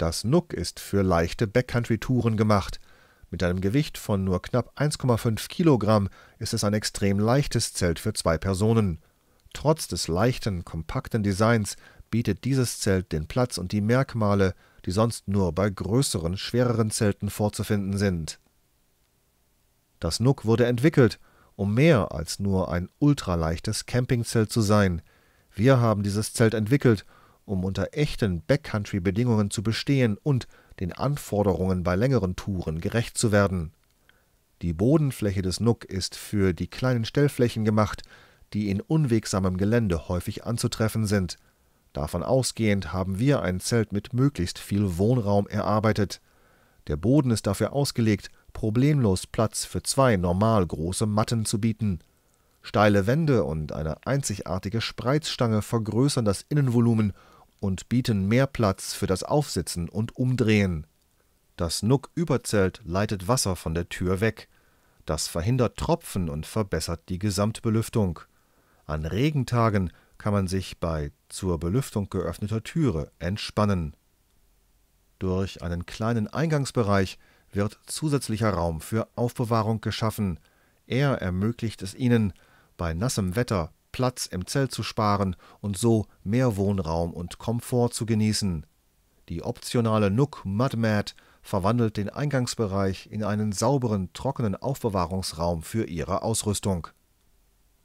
Das Nook ist für leichte Backcountry-Touren gemacht. Mit einem Gewicht von nur knapp 1,5 Kilogramm ist es ein extrem leichtes Zelt für zwei Personen. Trotz des leichten, kompakten Designs bietet dieses Zelt den Platz und die Merkmale, die sonst nur bei größeren, schwereren Zelten vorzufinden sind. Das Nook wurde entwickelt, um mehr als nur ein ultraleichtes Campingzelt zu sein. Wir haben dieses Zelt entwickelt, um unter echten Backcountry-Bedingungen zu bestehen und den Anforderungen bei längeren Touren gerecht zu werden. Die Bodenfläche des Nook ist für die kleinen Stellflächen gemacht, die in unwegsamem Gelände häufig anzutreffen sind. Davon ausgehend haben wir ein Zelt mit möglichst viel Wohnraum erarbeitet. Der Boden ist dafür ausgelegt, problemlos Platz für zwei normal große Matten zu bieten. Steile Wände und eine einzigartige Spreizstange vergrößern das Innenvolumen und bieten mehr Platz für das Aufsitzen und Umdrehen. Das Nook-Überzelt leitet Wasser von der Tür weg. Das verhindert Tropfen und verbessert die Gesamtbelüftung. An Regentagen kann man sich bei zur Belüftung geöffneter Türe entspannen. Durch einen kleinen Eingangsbereich wird zusätzlicher Raum für Aufbewahrung geschaffen. Er ermöglicht es Ihnen, bei nassem Wetter Platz im Zelt zu sparen und so mehr Wohnraum und Komfort zu genießen. Die optionale Nook Mudmat verwandelt den Eingangsbereich in einen sauberen, trockenen Aufbewahrungsraum für Ihre Ausrüstung.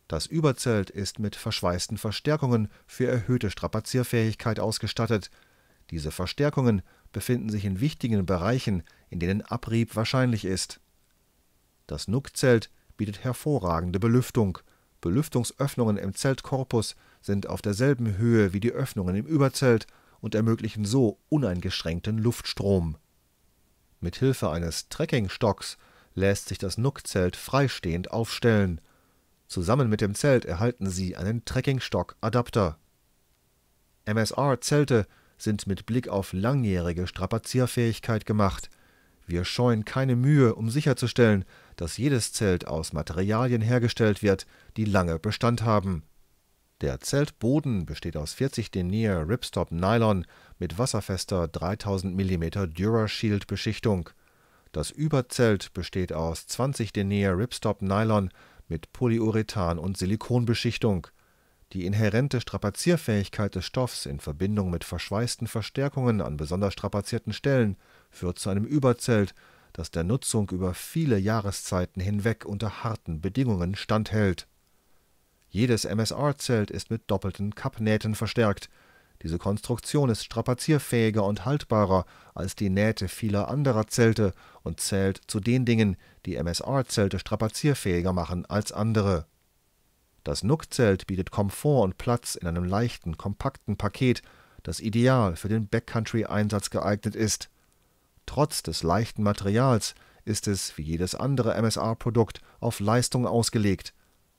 Das Überzelt ist mit verschweißten Verstärkungen für erhöhte Strapazierfähigkeit ausgestattet. Diese Verstärkungen befinden sich in wichtigen Bereichen, in denen Abrieb wahrscheinlich ist. Das Nook-Zelt bietet hervorragende Belüftung Belüftungsöffnungen im Zeltkorpus sind auf derselben Höhe wie die Öffnungen im Überzelt und ermöglichen so uneingeschränkten Luftstrom. Mit Hilfe eines Trekkingstocks lässt sich das Nook-Zelt freistehend aufstellen. Zusammen mit dem Zelt erhalten Sie einen Trekkingstock-Adapter. MSR-Zelte sind mit Blick auf langjährige Strapazierfähigkeit gemacht. Wir scheuen keine Mühe, um sicherzustellen, dass jedes Zelt aus Materialien hergestellt wird, die lange Bestand haben. Der Zeltboden besteht aus 40 Denier Ripstop Nylon mit wasserfester 3000 mm Durashield Beschichtung. Das Überzelt besteht aus 20 Denier Ripstop Nylon mit Polyurethan und Silikonbeschichtung. Die inhärente Strapazierfähigkeit des Stoffs in Verbindung mit verschweißten Verstärkungen an besonders strapazierten Stellen führt zu einem Überzelt, das der Nutzung über viele Jahreszeiten hinweg unter harten Bedingungen standhält. Jedes MSR-Zelt ist mit doppelten Kappnähten verstärkt. Diese Konstruktion ist strapazierfähiger und haltbarer als die Nähte vieler anderer Zelte und zählt zu den Dingen, die MSR-Zelte strapazierfähiger machen als andere. Das Nook-Zelt bietet Komfort und Platz in einem leichten, kompakten Paket, das ideal für den Backcountry-Einsatz geeignet ist Trotz des leichten Materials ist es, wie jedes andere MSR-Produkt, auf Leistung ausgelegt.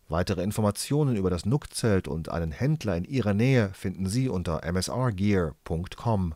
Weitere Informationen über das Nook-Zelt und einen Händler in Ihrer Nähe finden Sie unter msrgear.com